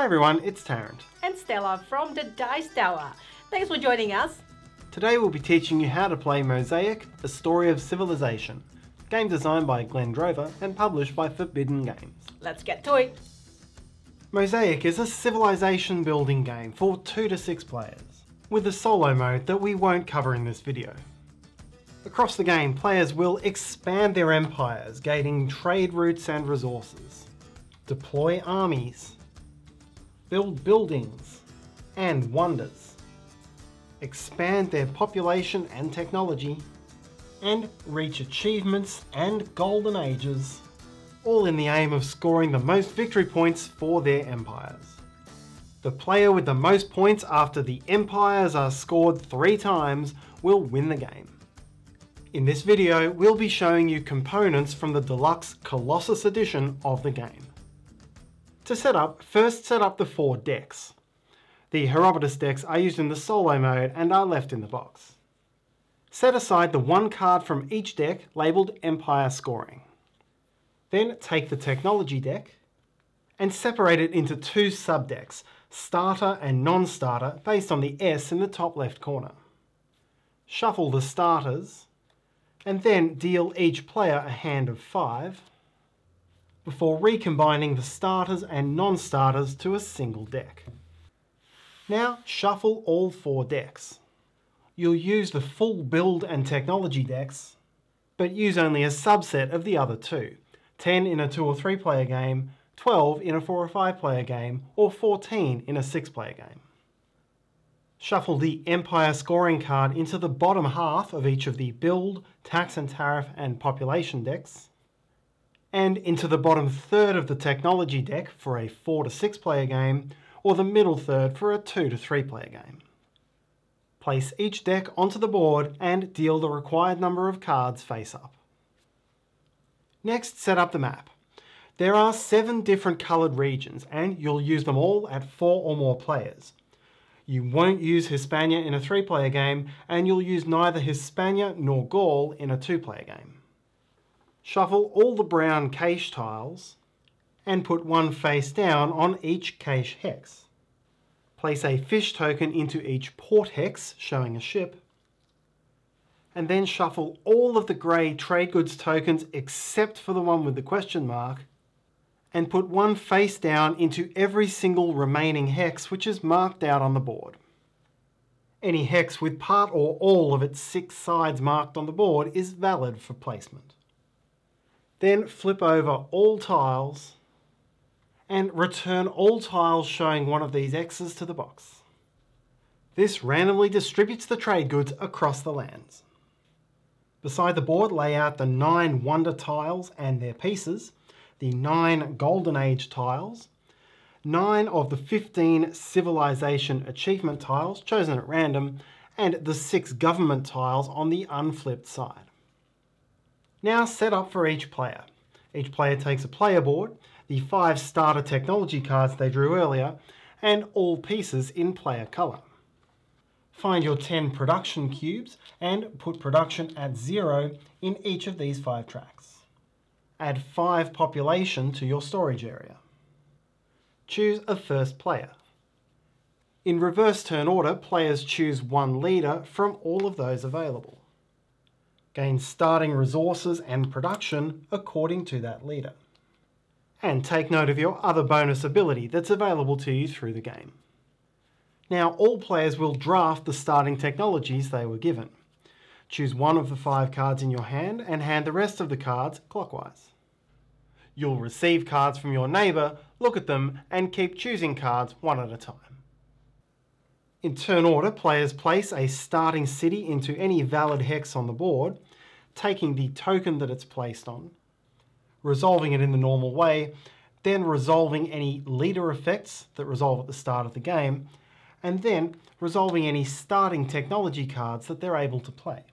Hi everyone, it's Tarrant. and Stella from the Dice Tower. Thanks for joining us. Today we'll be teaching you how to play Mosaic, A Story of Civilization, game designed by Glenn Drover and published by Forbidden Games. Let's get to it. Mosaic is a civilization building game for 2 to 6 players, with a solo mode that we won't cover in this video. Across the game, players will expand their empires, gaining trade routes and resources, deploy armies, build buildings and wonders, expand their population and technology, and reach achievements and golden ages, all in the aim of scoring the most victory points for their empires. The player with the most points after the empires are scored three times will win the game. In this video, we'll be showing you components from the deluxe Colossus edition of the game. To set up, first set up the four decks. The Herodotus decks are used in the solo mode and are left in the box. Set aside the one card from each deck labelled Empire Scoring. Then take the Technology deck and separate it into two subdecks, Starter and Non-Starter, based on the S in the top left corner. Shuffle the starters and then deal each player a hand of 5 before recombining the starters and non-starters to a single deck. Now shuffle all four decks. You'll use the full build and technology decks, but use only a subset of the other two, 10 in a 2 or 3 player game, 12 in a 4 or 5 player game, or 14 in a 6 player game. Shuffle the Empire scoring card into the bottom half of each of the Build, Tax and Tariff and Population decks, and into the bottom third of the Technology deck for a 4 to 6 player game, or the middle third for a 2 to 3 player game. Place each deck onto the board and deal the required number of cards face up. Next, set up the map. There are seven different coloured regions and you'll use them all at four or more players. You won't use Hispania in a three player game, and you'll use neither Hispania nor Gaul in a two player game. Shuffle all the brown cache tiles and put one face down on each cache hex. Place a fish token into each port hex, showing a ship, and then shuffle all of the grey trade goods tokens except for the one with the question mark and put one face down into every single remaining hex which is marked out on the board. Any hex with part or all of its six sides marked on the board is valid for placement. Then flip over all tiles and return all tiles showing one of these X's to the box. This randomly distributes the trade goods across the lands. Beside the board lay out the nine wonder tiles and their pieces, the nine Golden Age tiles, nine of the 15 Civilization Achievement tiles chosen at random, and the six government tiles on the unflipped side. Now set up for each player. Each player takes a player board, the five starter technology cards they drew earlier, and all pieces in player colour. Find your 10 production cubes and put production at zero in each of these five tracks. Add 5 population to your storage area. Choose a first player. In reverse turn order, players choose one leader from all of those available. Gain starting resources and production according to that leader. And take note of your other bonus ability that's available to you through the game. Now all players will draft the starting technologies they were given. Choose one of the five cards in your hand and hand the rest of the cards clockwise. You'll receive cards from your neighbour, look at them, and keep choosing cards one at a time. In turn order, players place a starting city into any valid hex on the board, taking the token that it's placed on, resolving it in the normal way, then resolving any leader effects that resolve at the start of the game, and then resolving any starting technology cards that they're able to play.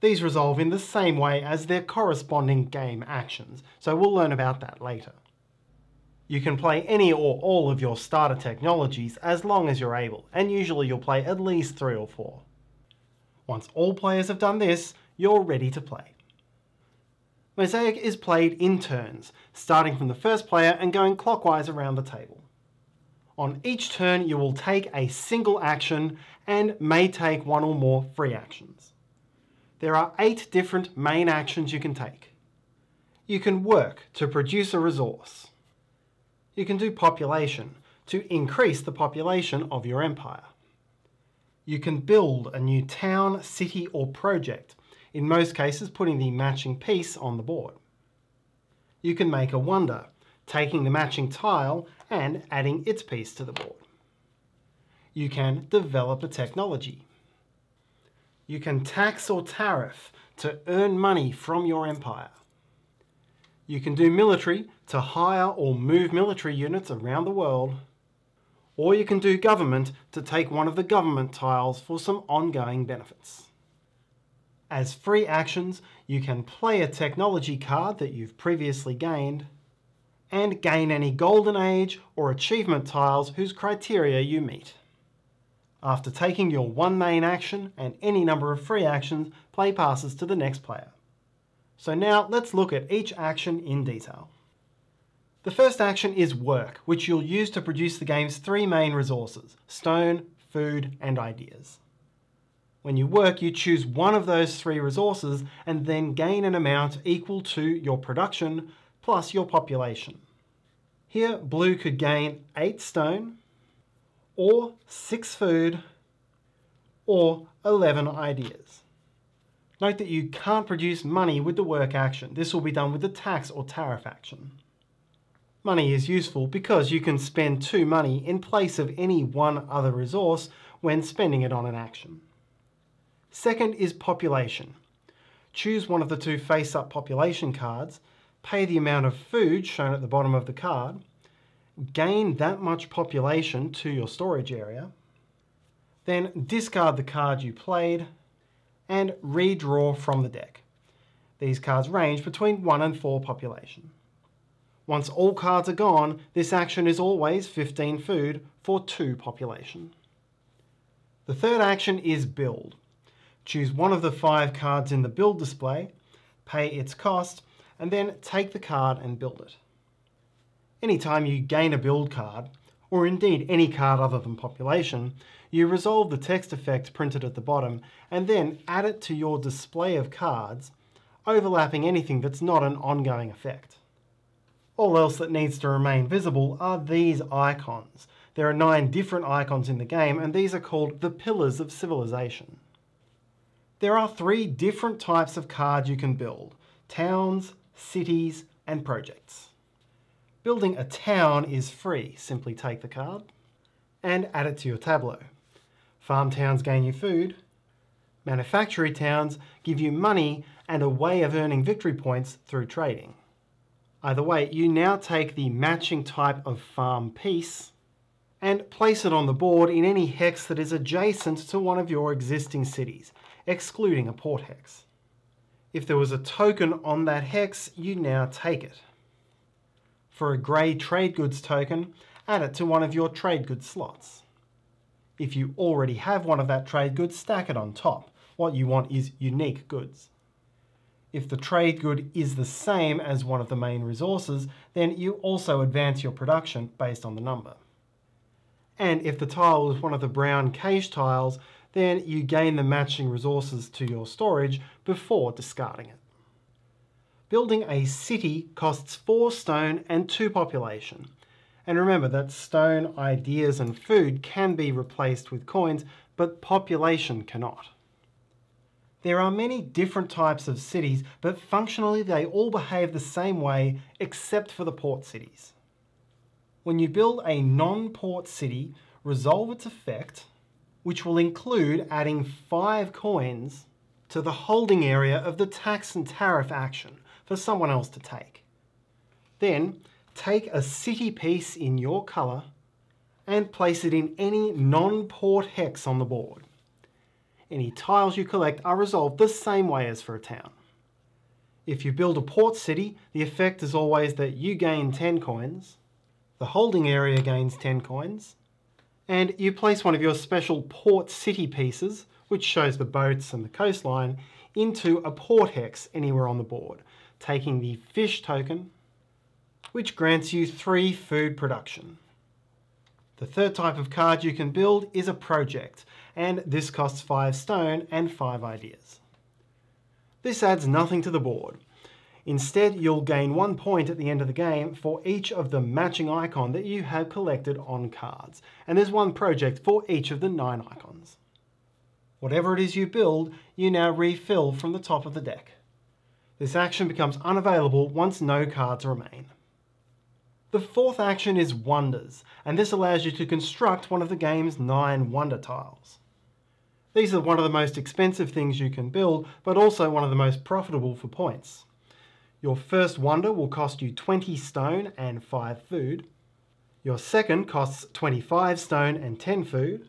These resolve in the same way as their corresponding game actions, so we'll learn about that later. You can play any or all of your starter technologies as long as you're able, and usually you'll play at least three or four. Once all players have done this, you're ready to play. Mosaic is played in turns, starting from the first player and going clockwise around the table. On each turn, you will take a single action and may take one or more free actions. There are eight different main actions you can take. You can work to produce a resource. You can do population to increase the population of your empire. You can build a new town, city or project, in most cases putting the matching piece on the board. You can make a wonder, taking the matching tile and adding its piece to the board. You can develop a technology. You can tax or tariff to earn money from your empire. You can do military to hire or move military units around the world. Or you can do government to take one of the government tiles for some ongoing benefits. As free actions, you can play a technology card that you've previously gained and gain any Golden Age or achievement tiles whose criteria you meet. After taking your one main action and any number of free actions, play passes to the next player. So now let's look at each action in detail. The first action is work, which you'll use to produce the game's three main resources, stone, food and ideas. When you work, you choose one of those three resources and then gain an amount equal to your production plus your population. Here, blue could gain 8 stone, or 6 food, or 11 ideas. Note that you can't produce money with the work action. This will be done with the tax or tariff action. Money is useful because you can spend 2 money in place of any one other resource when spending it on an action. Second is population. Choose one of the two face-up population cards, pay the amount of food shown at the bottom of the card, gain that much population to your storage area, then discard the card you played, and redraw from the deck. These cards range between 1 and 4 population. Once all cards are gone, this action is always 15 food for 2 population. The third action is build. Choose one of the 5 cards in the build display, pay its cost, and then take the card and build it. Anytime you gain a build card, or indeed any card other than population, you resolve the text effect printed at the bottom and then add it to your display of cards, overlapping anything that's not an ongoing effect. All else that needs to remain visible are these icons. There are nine different icons in the game and these are called the Pillars of Civilization. There are three different types of cards you can build, towns, cities and projects. Building a town is free. Simply take the card and add it to your tableau. Farm towns gain you food. Manufactory towns give you money and a way of earning victory points through trading. Either way, you now take the matching type of farm piece and place it on the board in any hex that is adjacent to one of your existing cities, excluding a port hex. If there was a token on that hex, you now take it. For a grey trade goods token, add it to one of your trade goods slots. If you already have one of that trade goods, stack it on top. What you want is unique goods. If the trade good is the same as one of the main resources, then you also advance your production based on the number. And if the tile is one of the brown cache tiles, then you gain the matching resources to your storage before discarding it. Building a city costs 4 stone and 2 population. And remember that stone, ideas and food can be replaced with coins, but population cannot. There are many different types of cities, but functionally they all behave the same way except for the port cities. When you build a non-port city, resolve its effect, which will include adding 5 coins to the holding area of the tax and tariff action, for someone else to take. Then take a city piece in your colour and place it in any non-port hex on the board. Any tiles you collect are resolved the same way as for a town. If you build a port city, the effect is always that you gain 10 coins, the holding area gains 10 coins, and you place one of your special port city pieces, which shows the boats and the coastline, into a port hex anywhere on the board taking the fish token, which grants you three food production. The third type of card you can build is a project, and this costs 5 stone and 5 ideas. This adds nothing to the board. Instead, you'll gain one point at the end of the game for each of the matching icon that you have collected on cards, and there's one project for each of the 9 icons. Whatever it is you build, you now refill from the top of the deck. This action becomes unavailable once no cards remain. The fourth action is Wonders, and this allows you to construct one of the game's nine wonder tiles. These are one of the most expensive things you can build, but also one of the most profitable for points. Your first wonder will cost you 20 stone and 5 food. Your second costs 25 stone and 10 food.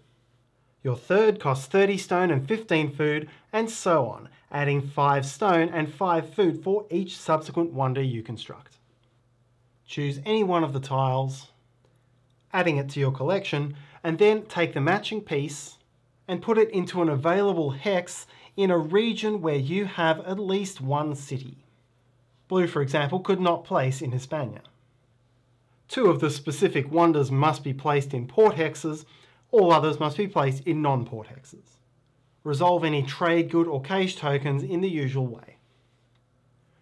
Your third costs 30 stone and 15 food, and so on, adding 5 stone and 5 food for each subsequent wonder you construct. Choose any one of the tiles, adding it to your collection, and then take the matching piece and put it into an available hex in a region where you have at least one city. Blue, for example, could not place in Hispania. Two of the specific wonders must be placed in port hexes, all others must be placed in non-port hexes. Resolve any trade good or cache tokens in the usual way.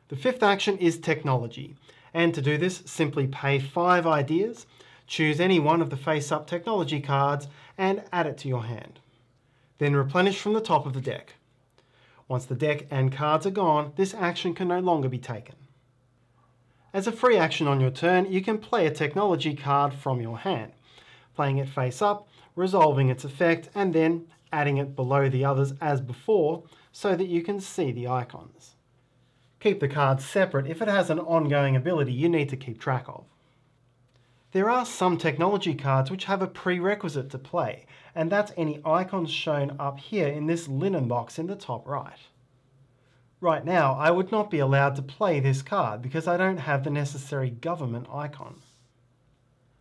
The fifth action is technology, and to do this, simply pay five ideas, choose any one of the face-up technology cards, and add it to your hand. Then replenish from the top of the deck. Once the deck and cards are gone, this action can no longer be taken. As a free action on your turn, you can play a technology card from your hand, playing it face up, resolving its effect, and then adding it below the others as before so that you can see the icons. Keep the card separate if it has an ongoing ability you need to keep track of. There are some technology cards which have a prerequisite to play, and that's any icons shown up here in this linen box in the top right. Right now, I would not be allowed to play this card because I don't have the necessary government icon.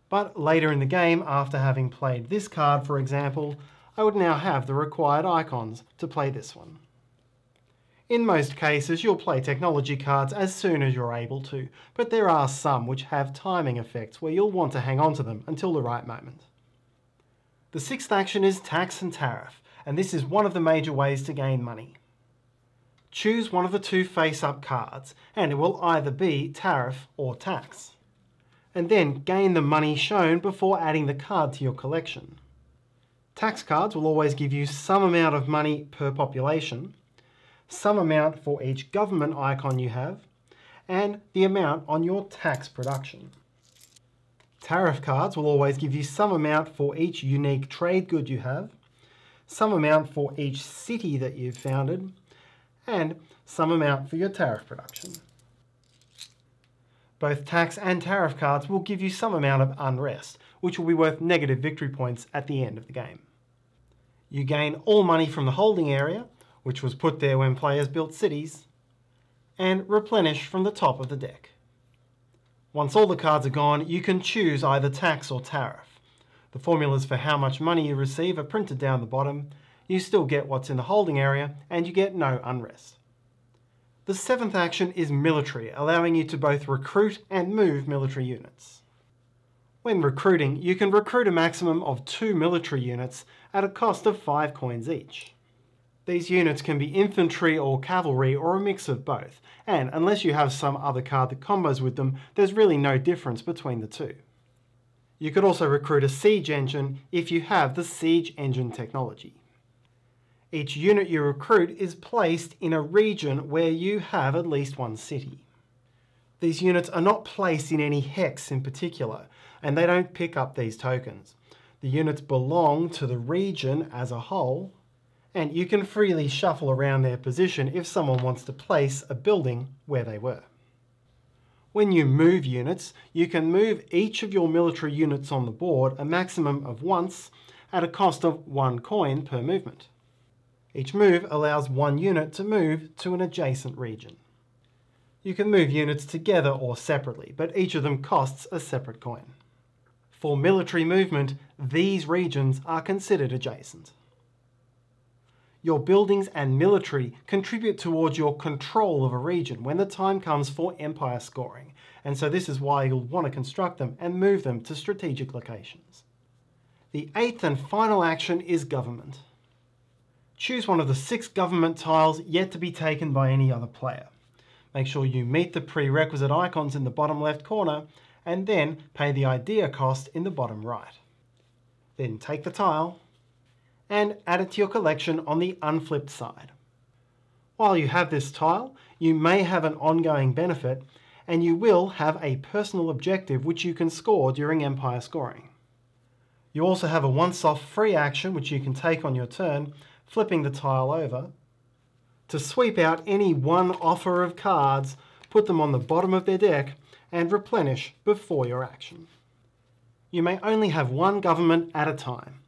But later in the game, after having played this card for example, I would now have the required icons to play this one. In most cases, you'll play technology cards as soon as you're able to, but there are some which have timing effects where you'll want to hang on to them until the right moment. The sixth action is tax and tariff, and this is one of the major ways to gain money. Choose one of the two face-up cards, and it will either be tariff or tax. And then gain the money shown before adding the card to your collection. Tax cards will always give you some amount of money per population, some amount for each government icon you have, and the amount on your tax production. Tariff cards will always give you some amount for each unique trade good you have, some amount for each city that you've founded, and some amount for your tariff production. Both tax and tariff cards will give you some amount of unrest, which will be worth negative victory points at the end of the game. You gain all money from the holding area, which was put there when players built cities, and replenish from the top of the deck. Once all the cards are gone, you can choose either tax or tariff. The formulas for how much money you receive are printed down the bottom. You still get what's in the holding area, and you get no unrest. The seventh action is military, allowing you to both recruit and move military units. When recruiting, you can recruit a maximum of two military units at a cost of five coins each. These units can be infantry or cavalry or a mix of both, and unless you have some other card that combos with them, there's really no difference between the two. You could also recruit a siege engine if you have the siege engine technology. Each unit you recruit is placed in a region where you have at least one city. These units are not placed in any hex in particular, and they don't pick up these tokens. The units belong to the region as a whole, and you can freely shuffle around their position if someone wants to place a building where they were. When you move units, you can move each of your military units on the board a maximum of once at a cost of one coin per movement. Each move allows one unit to move to an adjacent region. You can move units together or separately, but each of them costs a separate coin. For military movement, these regions are considered adjacent your buildings and military contribute towards your control of a region when the time comes for empire scoring, and so this is why you'll want to construct them and move them to strategic locations. The eighth and final action is government. Choose one of the six government tiles yet to be taken by any other player. Make sure you meet the prerequisite icons in the bottom left corner and then pay the idea cost in the bottom right. Then take the tile and add it to your collection on the unflipped side. While you have this tile, you may have an ongoing benefit and you will have a personal objective which you can score during Empire scoring. You also have a once-off free action which you can take on your turn, flipping the tile over, to sweep out any one offer of cards, put them on the bottom of their deck, and replenish before your action. You may only have one government at a time.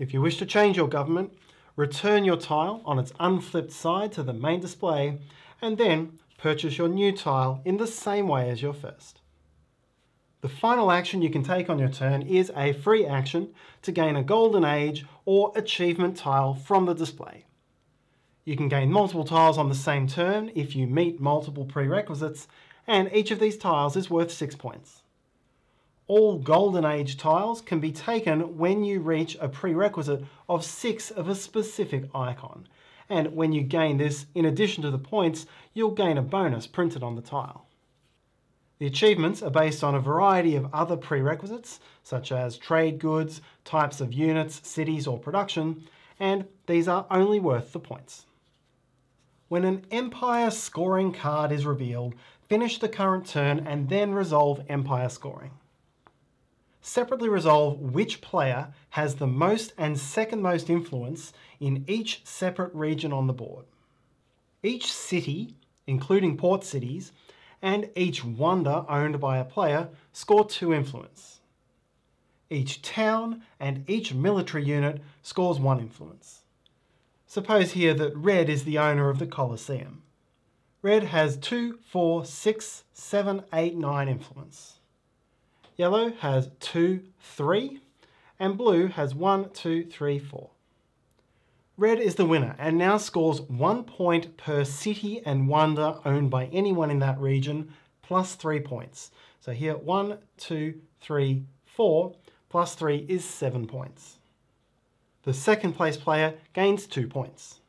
If you wish to change your government, return your tile on its unflipped side to the main display, and then purchase your new tile in the same way as your first. The final action you can take on your turn is a free action to gain a Golden Age or Achievement tile from the display. You can gain multiple tiles on the same turn if you meet multiple prerequisites, and each of these tiles is worth 6 points. All Golden Age tiles can be taken when you reach a prerequisite of 6 of a specific icon, and when you gain this, in addition to the points, you'll gain a bonus printed on the tile. The achievements are based on a variety of other prerequisites, such as trade goods, types of units, cities or production, and these are only worth the points. When an Empire scoring card is revealed, finish the current turn and then resolve Empire scoring. Separately resolve which player has the most and second most influence in each separate region on the board. Each city, including port cities, and each wonder owned by a player score 2 influence. Each town and each military unit scores 1 influence. Suppose here that Red is the owner of the Colosseum. Red has 2, 4, 6, 7, 8, 9 influence. Yellow has 2, 3, and blue has 1, 2, 3, 4. Red is the winner and now scores one point per city and wonder owned by anyone in that region, plus three points. So here, one, two, three, four, plus three is seven points. The second place player gains two points.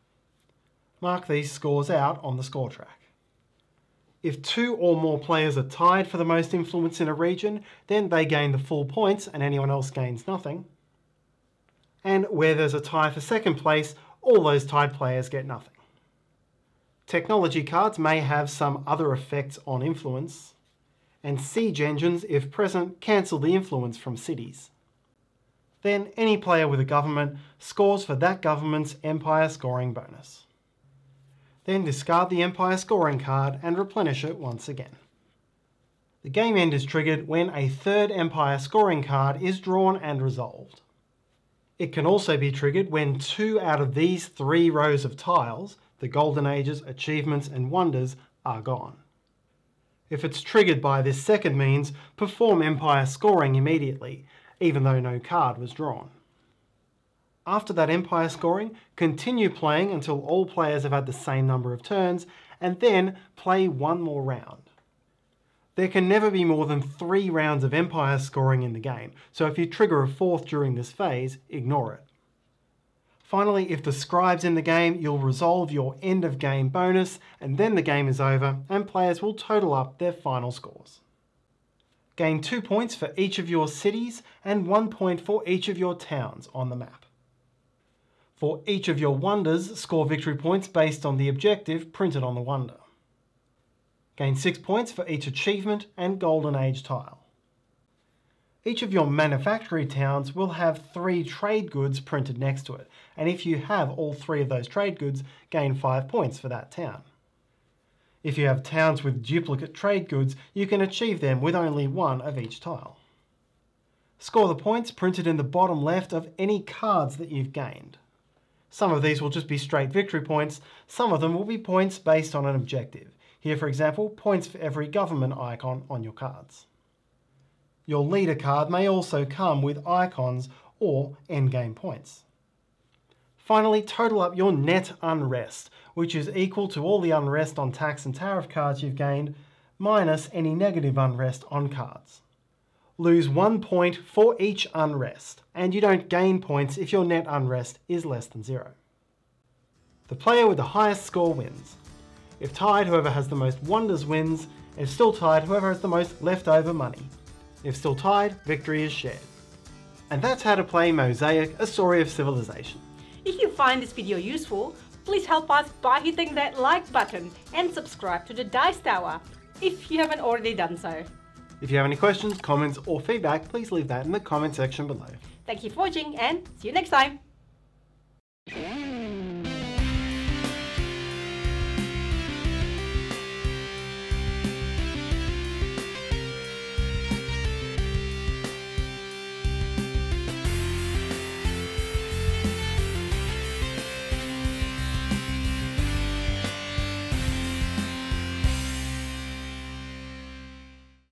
Mark these scores out on the score track. If two or more players are tied for the most influence in a region, then they gain the full points and anyone else gains nothing and where there's a tie for second place, all those tied players get nothing. Technology cards may have some other effects on influence, and siege engines, if present, cancel the influence from cities. Then any player with a government scores for that government's empire scoring bonus. Then discard the empire scoring card and replenish it once again. The game end is triggered when a third empire scoring card is drawn and resolved. It can also be triggered when two out of these three rows of tiles, the Golden Ages, Achievements and Wonders, are gone. If it's triggered by this second means, perform Empire scoring immediately, even though no card was drawn. After that Empire scoring, continue playing until all players have had the same number of turns, and then play one more round. There can never be more than three rounds of Empire scoring in the game, so if you trigger a fourth during this phase, ignore it. Finally, if the scribe's in the game, you'll resolve your end of game bonus, and then the game is over, and players will total up their final scores. Gain 2 points for each of your cities, and 1 point for each of your towns on the map. For each of your wonders, score victory points based on the objective printed on the wonder. Gain 6 points for each achievement and Golden Age tile. Each of your manufactory towns will have three trade goods printed next to it, and if you have all three of those trade goods, gain 5 points for that town. If you have towns with duplicate trade goods, you can achieve them with only one of each tile. Score the points printed in the bottom left of any cards that you've gained. Some of these will just be straight victory points, some of them will be points based on an objective. Here, for example, points for every government icon on your cards. Your leader card may also come with icons or endgame points. Finally, total up your net unrest, which is equal to all the unrest on tax and tariff cards you've gained, minus any negative unrest on cards. Lose one point for each unrest, and you don't gain points if your net unrest is less than zero. The player with the highest score wins. If tied, whoever has the most wonders wins. If still tied, whoever has the most leftover money. If still tied, victory is shared. And that's how to play Mosaic, A Story of Civilization. If you find this video useful, please help us by hitting that like button and subscribe to the Dice Tower if you haven't already done so. If you have any questions, comments, or feedback, please leave that in the comment section below. Thank you for watching and see you next time.